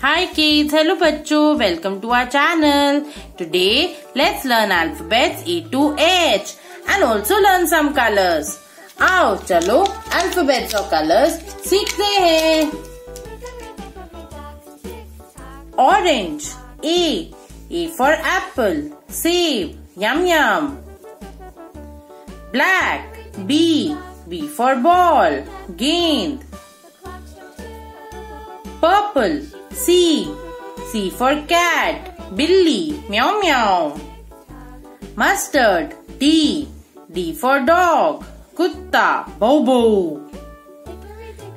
Hi kids, hello bachcho, welcome to our channel. Today, let's learn alphabets A to H and also learn some colors. आओ चलो alphabets और colors सीखते हैं Orange A A for apple Save Yum yum Black B B for ball Gained Purple C. C for cat. Billy. Meow meow. Mustard. D. D for dog. Kutta. Bow.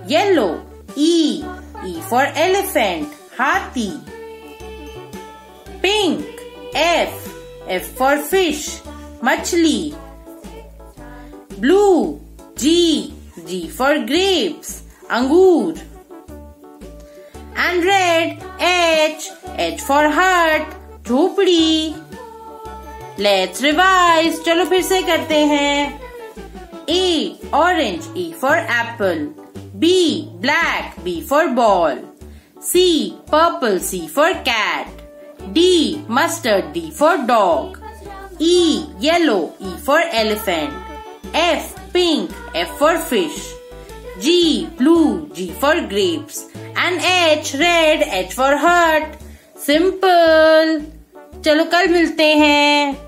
Yellow. E. E for elephant. Hathi. Pink. F. F for fish. Machli. Blue. G. G for grapes. Angur and red. H. H for hut. झोपड़ी। Let's revise चलो फिर से करते हैं। A orange E for apple B black B for ball C purple C for cat D mustard D for dog E yellow E for elephant F pink F for fish G blue G for grapes N H red H for hurt simple चलो कल मिलते हैं।